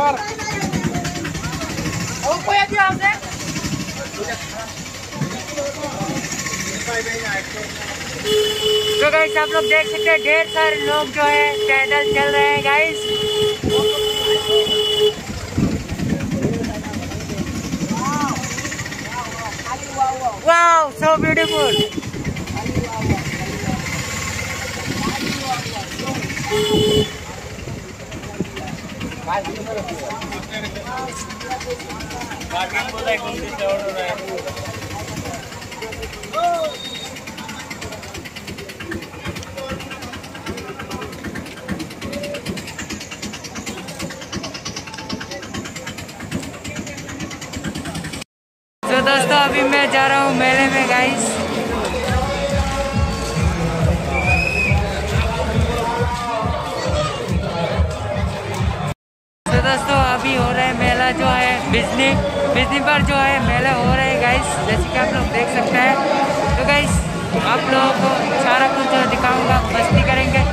keluar. तो guys आप लोग देख सकते हैं ढेर सारे लोग जो है पैदल चल रहे हैं गाइस वाओ सो ब्यूटीफुल दोस्तों अभी मैं जा रहा हूँ मेले में गाइस बिजली बिजली पर जो है मेला हो रहे हैं गाइस जैसे कि आप लोग देख सकते हैं। तो गाइस आप लोगों को सारा कुछ दिखाऊँगा, मस्ती करेंगे।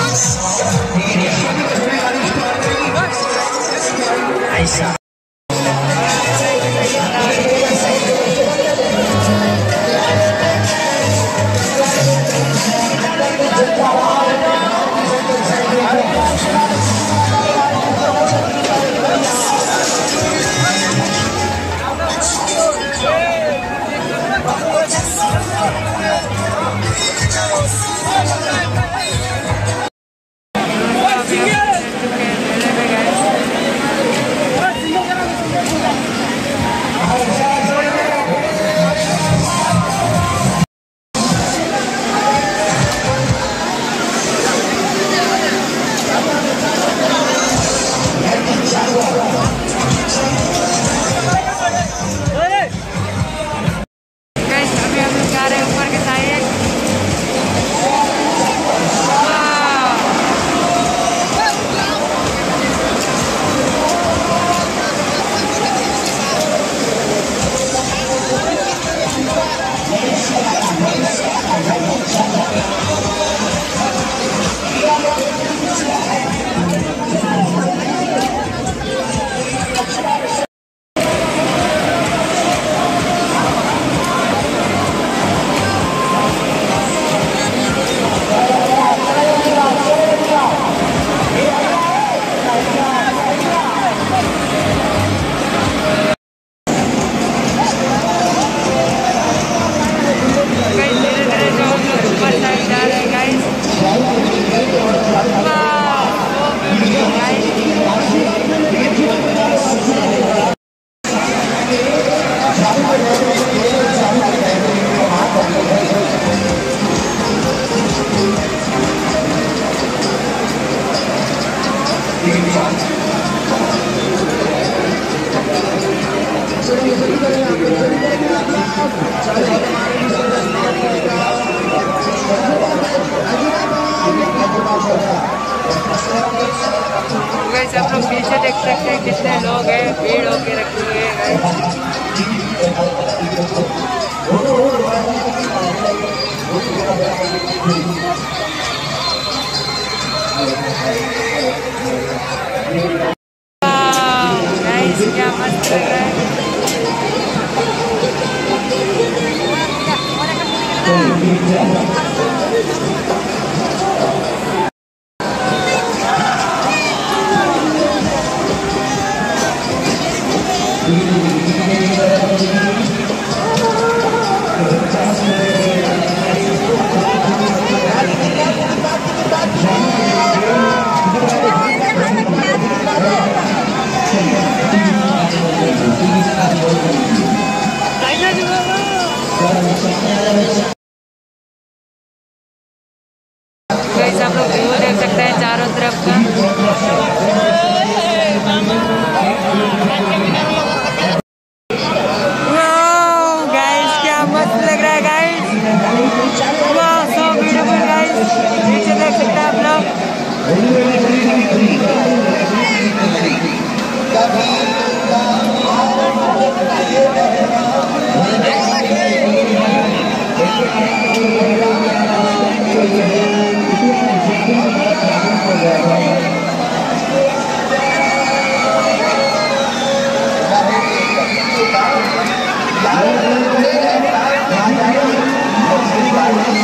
i'm Yes. गाइस, आप लोग पीछे देख सकते हैं कितने लोग हैं, भीड़ होके रखी है गाइस, क्या मस्त लग रहा है। हुआ सो ब्यूटीफुल गाइस नीचे देख सकते हैं आप लोग Yeah.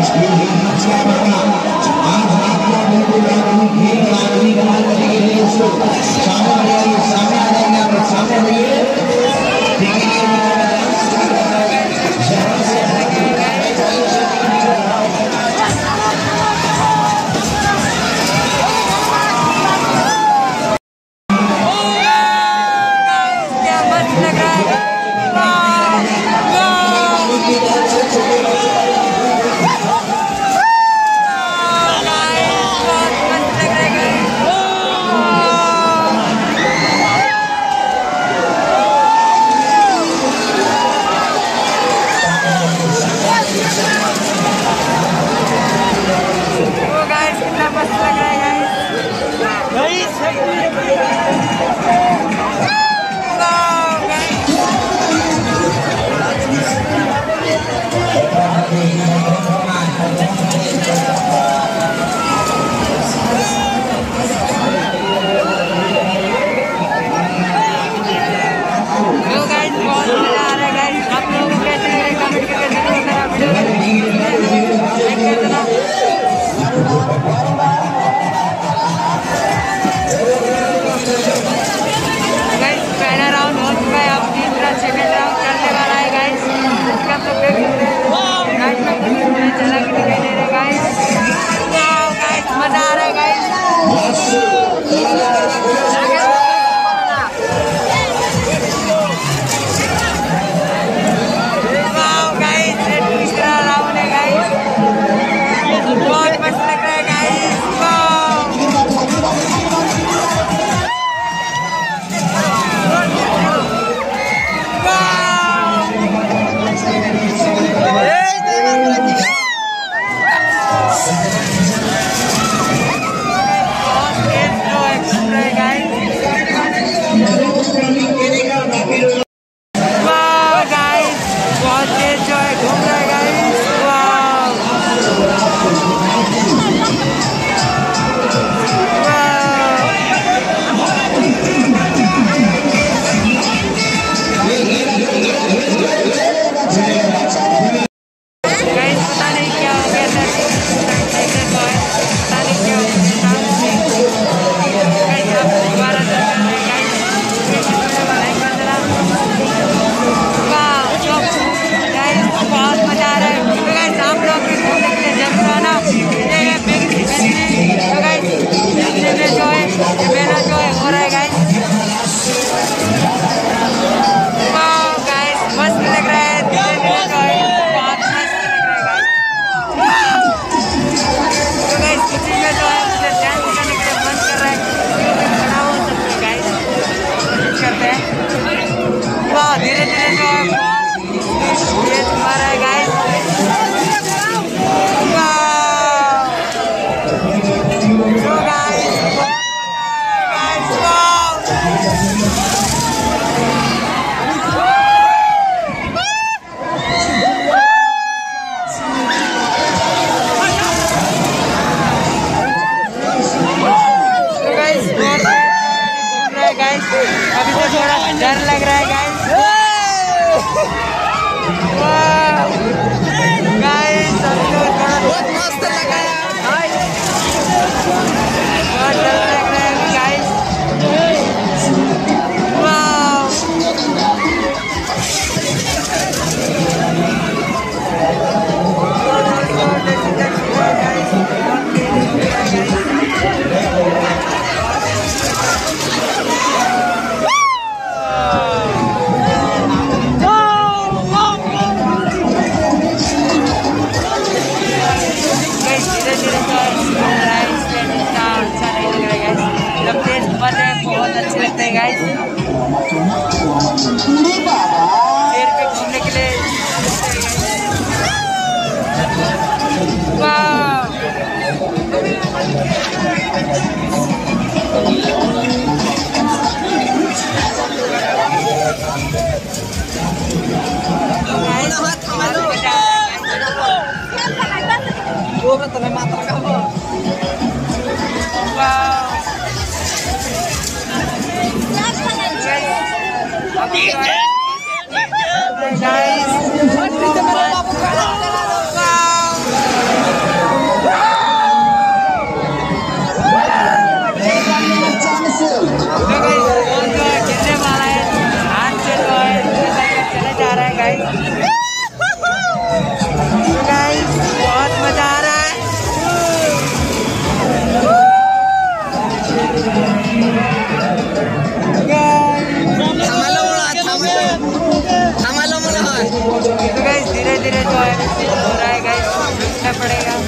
इसलिए आज रात sampai mata kamu Wow. Yeah. धीरे धीरे जो हो। रहा है गाइस रुकना पड़ेगा हो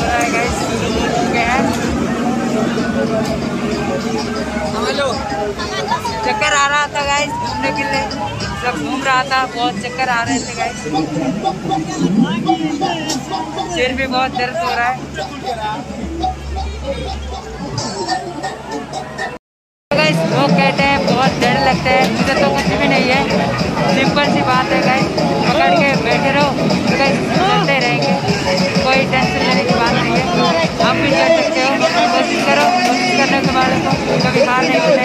रहा है guys, रुक चुके हैं। चक्कर आ रहा था गाइस घूमने के लिए। सब घूम रहा था बहुत चक्कर आ रहे थे गाइस सिर भी बहुत दर्द हो रहा है। लोग कहते हैं, बहुत डर लगता है। मुझे तो कुछ भी नहीं है। सिंपल सी बात है गाइस पकड़ के बैठे रहो। तो गाइस चलते रहेंगे। कोई टेंशन लेने की बात नहीं है। आप भी कर सकते हो। कोशिश करो। कोशिश करने के बाद कभी हार नहीं होते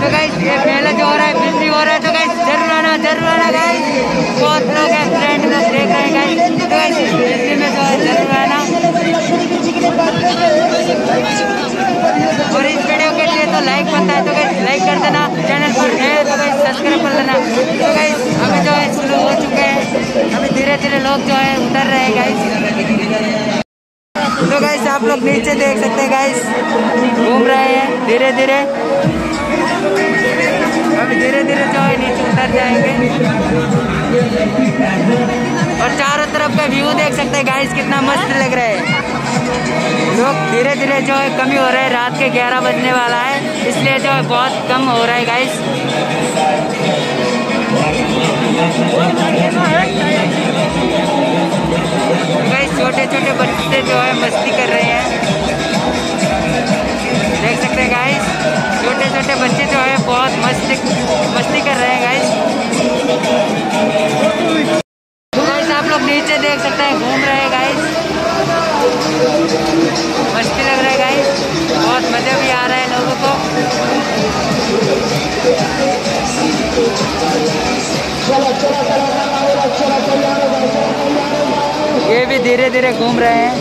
तो गाइस ये मेला जो हो रहा है बिजली हो रहा है तो गाइस ज़रूर आना ज़रूर आना गाइस बहुत लोग हैं फ्रेंड लोग देख रहे हैं गाइस तो बिजली में जो है ज़रूर आना। और इस वीडियो के लिए तो लाइक बनता है तो गाइस लाइक कर देना चैनल पर नए तो गाइस सब्सक्राइब कर लेना। तो गाइस हमें जो है, शुरू हो चुके हैं। अभी धीरे धीरे लोग जो है, उतर रहे हैं गाइस तो गाइस आप लोग नीचे देख सकते हैं गाइस घूम रहे हैं धीरे धीरे अभी धीरे धीरे जो है, नीचे उतर जाएँगे। और चारों तरफ़ का व्यू देख सकते हैं गाइस कितना मस्त लग रहा है। लोग धीरे धीरे जो है कमी हो रहा है, रात के 11 बजने वाला है, इसलिए जो है बहुत कम हो रहा है गाइस गाइस छोटे छोटे बच्चे जो है मस्ती कर रहे हैं। देख सकते हैं गाइस छोटे छोटे बच्चे जो है बहुत मस्ती मस्ती कर रहे हैं गाइस लोग नीचे देख सकते हैं, घूम रहे हैं गाइस मस्ती लग रहा है गाइस बहुत मज़े भी आ रहे हैं लोगों को. ये भी धीरे धीरे घूम रहे हैं.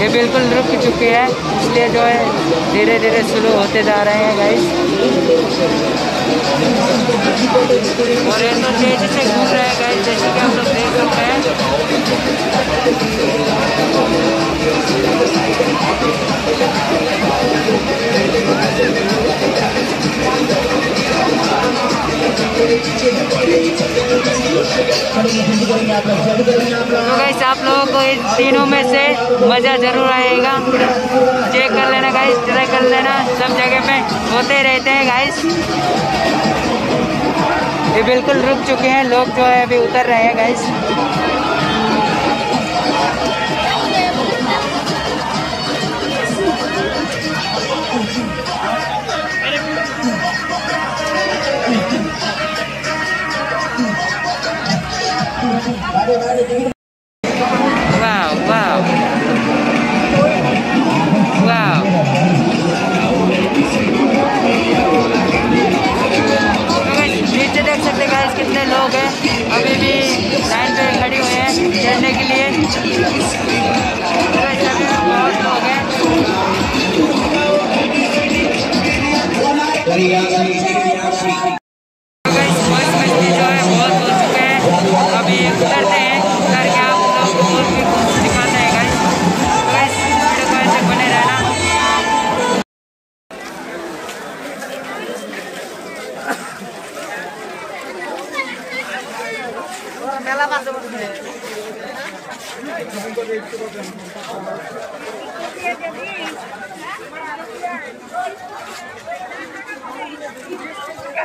ये बिल्कुल रुक चुकी है। इसलिए जो है, धीरे धीरे शुरू होते जा रहे हैं गाइस और ये तो तेज़ी से घूम रहे हैं गाइस जैसे कि आप लोग देख सकते हैं। तो आप लोगों को इन तीनों में से मज़ा ज़रूर आएगा। चेक कर लेना गाइस ट्राई कर लेना। सब जगह पे होते रहते हैं गाइस ये बिल्कुल रुक चुके हैं, लोग जो है अभी उतर रहे हैं गाइस